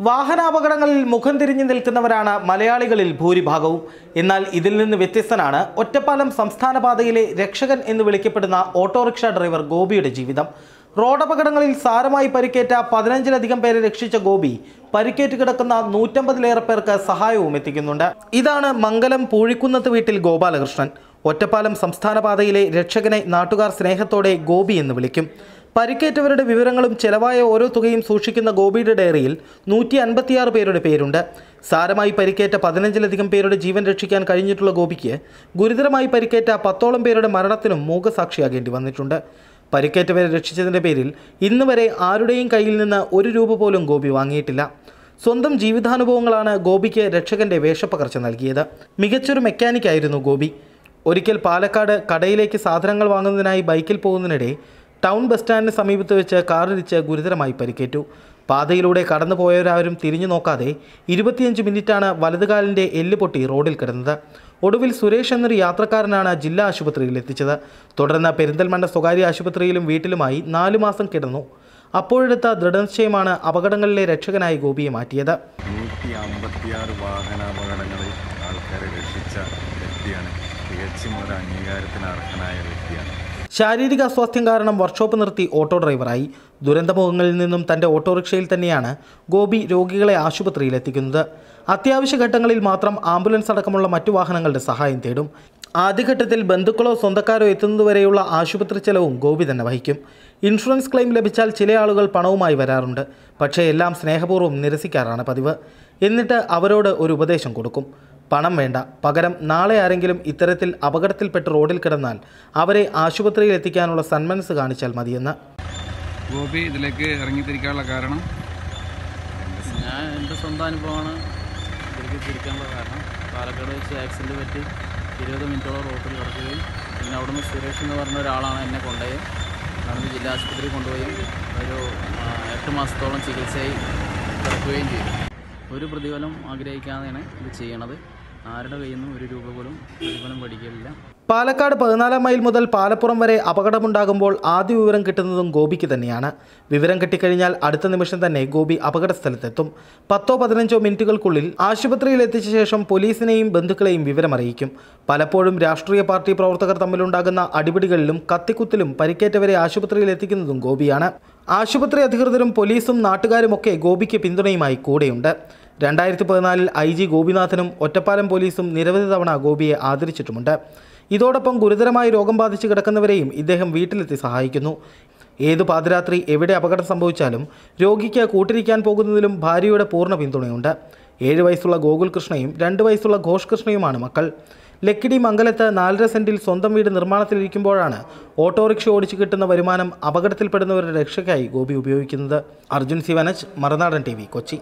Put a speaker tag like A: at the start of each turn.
A: വാഹനാപകടങ്ങളിൽ മുഖം തിരിഞ്ഞു നിൽക്കുന്നവരാണ് മലയാളികളിൽ ഭൂരിഭാഗവും. എന്നാൽ ഇതിൽ നിന്ന് വ്യത്യസ്തനാണ് ഒറ്റപ്പാലം സംസ്ഥാന പാതയിലെ രക്ഷകൻ എന്ന് വിളിക്കപ്പെടുന്ന ഓട്ടോറിക്ഷ ഡ്രൈവർ ഗോപിയുടെ ജീവിതം. റോഡപകടങ്ങളിൽ സാരമായി പരിക്കേറ്റ പതിനഞ്ചിലധികം പേരെ രക്ഷിച്ച ഗോപി പരിക്കേറ്റ് കിടക്കുന്ന നൂറ്റമ്പതിലേറെ പേർക്ക് സഹായവും എത്തിക്കുന്നുണ്ട്. ഇതാണ് മംഗലം പൂഴിക്കുന്നത്ത് വീട്ടിൽ ഗോപാലകൃഷ്ണൻ. ഒറ്റപ്പാലം സംസ്ഥാന പാതയിലെ രക്ഷകനെ നാട്ടുകാർ സ്നേഹത്തോടെ ഗോപി എന്ന് വിളിക്കും. പരിക്കേറ്റവരുടെ വിവരങ്ങളും ചെലവായ ഓരോ തുകയും സൂക്ഷിക്കുന്ന ഗോപിയുടെ ഡയറിയിൽ നൂറ്റി അൻപത്തിയാറ് പേരുടെ പേരുണ്ട്. സാരമായി പരിക്കേറ്റ പതിനഞ്ചിലധികം പേരുടെ ജീവൻ രക്ഷിക്കാൻ കഴിഞ്ഞിട്ടുള്ള ഗോപിക്ക് ഗുരുതരമായി പരിക്കേറ്റ പത്തോളം പേരുടെ മരണത്തിനും മൂകസാക്ഷിയാകേണ്ടി വന്നിട്ടുണ്ട്. പരിക്കേറ്റവരെ രക്ഷിച്ചതിന്റെ പേരിൽ ഇന്ന് വരെ ആരുടെയും കയ്യിൽ നിന്ന് ഒരു രൂപ പോലും ഗോപി വാങ്ങിയിട്ടില്ല. സ്വന്തം ജീവിതാനുഭവങ്ങളാണ് ഗോപിക്ക് രക്ഷകന്റെ വേഷപ്പകർച്ച നൽകിയത്. മികച്ചൊരു മെക്കാനിക്കായിരുന്നു ഗോപി. ഒരിക്കൽ പാലക്കാട് കടയിലേക്ക് സാധനങ്ങൾ വാങ്ങുന്നതിനായി ബൈക്കിൽ പോകുന്നതിനിടെ ടൗൺ ബസ് സ്റ്റാൻഡിന് സമീപത്ത് വെച്ച് കാറിടിച്ച് ഗുരുതരമായി പരിക്കേറ്റു. പാതയിലൂടെ കടന്നു പോയവരാരും തിരിഞ്ഞു നോക്കാതെ ഇരുപത്തിയഞ്ച് മിനിറ്റാണ് വലതുകാലിന്റെ എല്ല് പൊട്ടി റോഡിൽ കിടന്നത്. ഒടുവിൽ സുരേഷ് എന്നൊരു യാത്രക്കാരനാണ് ജില്ലാ ആശുപത്രിയിൽ എത്തിച്ചത്. തുടർന്ന് പെരിന്തൽമണ്ണ സ്വകാര്യ ആശുപത്രിയിലും വീട്ടിലുമായി നാലു മാസം കിടന്നു. അപ്പോഴെടുത്ത ദൃഢനിശ്ചയമാണ് അപകടങ്ങളിലെ രക്ഷകനായി ഗോപിയെ മാറ്റിയത്.
B: ആൾക്കാരെ രക്ഷിച്ച വ്യക്തിയാണ്. തികച്ചും ഒരു അംഗീകാരത്തിന് അർഹനായ വ്യക്തിയാണ്.
A: ശാരീരിക അസ്വാസ്ഥ്യം കാരണം വർക്ക്ഷോപ്പ് നിർത്തി ഓട്ടോ ഡ്രൈവറായി. ദുരന്തമുഖങ്ങളിൽ നിന്നും തന്റെ ഓട്ടോറിക്ഷയിൽ തന്നെയാണ് ഗോപി രോഗികളെ ആശുപത്രിയിൽ എത്തിക്കുന്നത്. അത്യാവശ്യ ഘട്ടങ്ങളിൽ മാത്രം ആംബുലൻസ് അടക്കമുള്ള മറ്റു വാഹനങ്ങളുടെ സഹായം തേടും. ആദ്യഘട്ടത്തിൽ ബന്ധുക്കളോ സ്വന്തക്കാരോ എത്തുന്നതുവരെയുള്ള ആശുപത്രി ചെലവും ഗോപി തന്നെ വഹിക്കും. ഇൻഷുറൻസ് ക്ലെയിം ലഭിച്ചാൽ ചില ആളുകൾ പണവുമായി വരാറുണ്ട്. പക്ഷേ എല്ലാം സ്നേഹപൂർവം നിരസിക്കാറാണ് പതിവ്. എന്നിട്ട് അവരോട് ഒരു ഉപദേശം കൊടുക്കും. പണം വേണ്ട. പകരം നാളെ ആരെങ്കിലും ഇത്തരത്തിൽ അപകടത്തിൽപ്പെട്ട് റോഡിൽ കിടന്നാൽ അവരെ ആശുപത്രിയിൽ എത്തിക്കാനുള്ള സന്മനസ് കാണിച്ചാൽ മതിയെന്ന്.
C: ഗോപി ഇതിലേക്ക് ഇറങ്ങിത്തിരിക്കാനുള്ള കാരണം?
D: ഞാൻ എന്റെ സ്വന്തം അനുഭവമാണ്. ഇതിലേക്ക് തിരിക്കാനുള്ള കാരണം പാലക്കാട് വെച്ച് ആക്സിഡന്റ് പറ്റി ഇരുപത് മിനിറ്റോളം റോട്ടിൽ കിടക്കുകയും പിന്നെ അവിടുന്ന് സുരേഷ് എന്ന് പറഞ്ഞ ഒരാളാണ് എന്നെ കൊണ്ടുപോയി നടന്ന് ജില്ലാ ആശുപത്രിയിൽ കൊണ്ടുപോയി ഒരു എട്ട് മാസത്തോളം ചികിത്സയായി കിടക്കുകയും ചെയ്തു. ഒരു പ്രതിഫലം ആഗ്രഹിക്കാതെയാണ് ഇത് ചെയ്യണത്. ആരുടെ ഒരു രൂപ പോലും
A: പാലക്കാട് പതിനാലാം മൈൽ മുതൽ പാലപ്പുറം വരെ അപകടമുണ്ടാകുമ്പോൾ ആദ്യ വിവരം കിട്ടുന്നതും ഗോപിക്ക് തന്നെയാണ്. വിവരം കിട്ടിക്കഴിഞ്ഞാൽ അടുത്ത നിമിഷം തന്നെ ഗോപി അപകട സ്ഥലത്തെത്തും പത്തോ പതിനഞ്ചോ മിനിറ്റുകൾക്കുള്ളിൽ ആശുപത്രിയിൽ എത്തിച്ച ശേഷം പോലീസിനെയും ബന്ധുക്കളെയും വിവരമറിയിക്കും. പലപ്പോഴും രാഷ്ട്രീയ പാർട്ടി പ്രവർത്തകർ തമ്മിലുണ്ടാകുന്ന അടിപിടികളിലും കത്തിക്കുത്തിലും പരിക്കേറ്റവരെ ആശുപത്രിയിൽ എത്തിക്കുന്നതും ഗോപിയാണ്. ആശുപത്രി അധികൃതരും പോലീസും നാട്ടുകാരുമൊക്കെ ഗോപിക്ക് പിന്തുണയുമായി കൂടെയുണ്ട്. രണ്ടായിരത്തി പതിനാലിൽ ഐ ജി ഗോപിനാഥനും ഒറ്റപ്പാലം പോലീസും നിരവധി തവണ ഗോപിയെ ആദരിച്ചിട്ടുമുണ്ട്. ഇതോടൊപ്പം ഗുരുതരമായി രോഗം ബാധിച്ച് കിടക്കുന്നവരെയും ഇദ്ദേഹം വീട്ടിലെത്തി സഹായിക്കുന്നു. ഏതു പാതിരാത്രി എവിടെ അപകടം സംഭവിച്ചാലും രോഗിക്ക് കൂട്ടിരിക്കാൻ പോകുന്നതിലും ഭാര്യയുടെ പൂർണ പിന്തുണയുണ്ട്. ഏഴ് വയസ്സുള്ള ഗോകുൽ കൃഷ്ണയും രണ്ട് വയസ്സുള്ള ഘോഷ് കൃഷ്ണയുമാണ് മക്കൾ. ലക്കിടി മംഗലത്ത് നാലര സെന്റിൽ സ്വന്തം വീട് നിർമ്മാണത്തിലിരിക്കുമ്പോഴാണ് ഓട്ടോറിക്ഷ ഓടിച്ചു കിട്ടുന്ന വരുമാനം അപകടത്തിൽപ്പെടുന്നവരുടെ രക്ഷയ്ക്കായി ഗോപി ഉപയോഗിക്കുന്നത്. അർജുൻ സിവനജ് മറുനാടൻ ടി കൊച്ചി.